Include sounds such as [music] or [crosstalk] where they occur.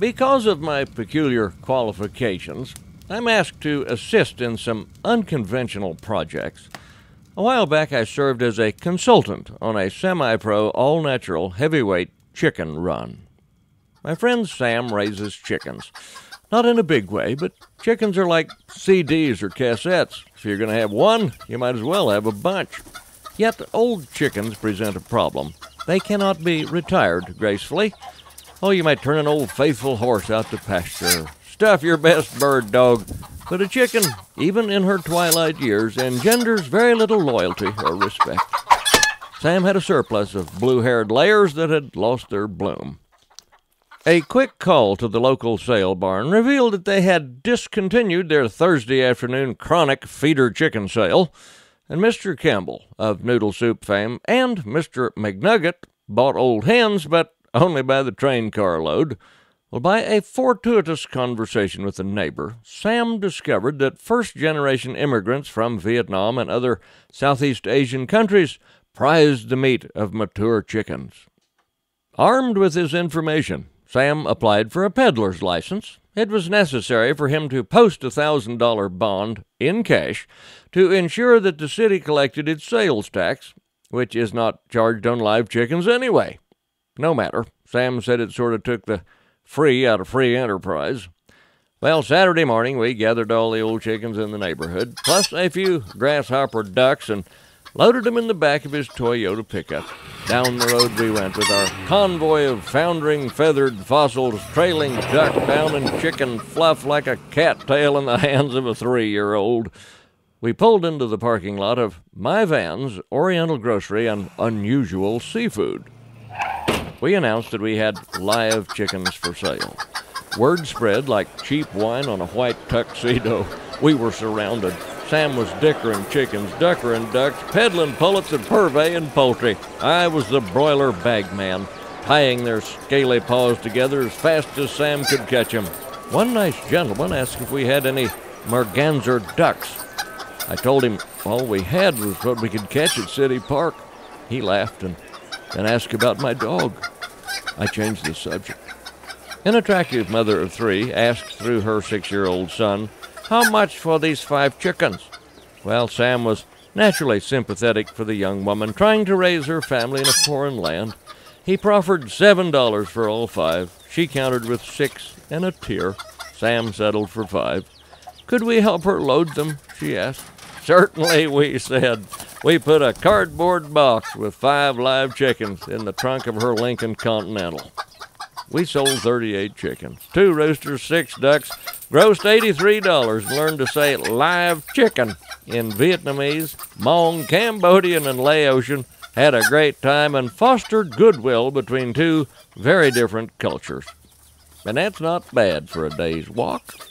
Because of my peculiar qualifications, I'm asked to assist in some unconventional projects. A while back, I served as a consultant on a semi pro, all natural, heavyweight chicken run. My friend Sam raises chickens. Not in a big way, but chickens are like CDs or cassettes. If you're going to have one, you might as well have a bunch. Yet old chickens present a problem. They cannot be retired gracefully. Oh, you might turn an old faithful horse out to pasture, stuff your best bird dog, but a chicken, even in her twilight years, engenders very little loyalty or respect. Sam had a surplus of blue haired layers that had lost their bloom. A quick call to the local sale barn revealed that they had discontinued their Thursday afternoon chronic feeder chicken sale, and Mr. Campbell of noodle soup fame and Mr. McNugget bought old hens, but only by the train carload. Well, by a fortuitous conversation with a neighbor, Sam discovered that first generation immigrants from Vietnam and other Southeast Asian countries prized the meat of mature chickens. Armed with his information, Sam applied for a peddler's license. It was necessary for him to post a thousand dollar bond in cash to ensure that the city collected its sales tax, which is not charged on live chickens anyway. No matter. Sam said it sort of took the free out of free enterprise. Well, Saturday morning we gathered all the old chickens in the neighborhood, plus a few grasshopper ducks, and loaded them in the back of his Toyota pickup. Down the road we went with our convoy of foundering feathered fossils trailing duck down and chicken fluff like a cattail in the [laughs] hands of a three year old. We pulled into the parking lot of My Van's Oriental Grocery and Unusual Seafood. We announced that we had live chickens for sale. Word spread like cheap wine on a white tuxedo. We were surrounded. Sam was dickering chickens, duckering ducks, peddling pullets, and purveying poultry. I was the broiler bagman, tying their scaly paws together as fast as Sam could catch 'em. One nice gentleman asked if we had any merganser ducks. I told him all we had was what we could catch at City Park. He laughed and then asked about my dog. I changed the subject. An attractive mother of three asked through her six year old son, How much for these five chickens? Well, Sam was naturally sympathetic for the young woman trying to raise her family in a foreign land. He proffered seven dollars for all five. She countered with six and a tear. Sam settled for five. Could we help her load them? she asked. Certainly, we said. We put a cardboard box with five live chickens in the trunk of her Lincoln Continental. We sold 38 chickens, two roosters, six ducks, grossed $83, and learned to say live chicken in Vietnamese, Hmong, Cambodian, and Laotian. Had a great time and fostered goodwill between two very different cultures. And that's not bad for a day's walk.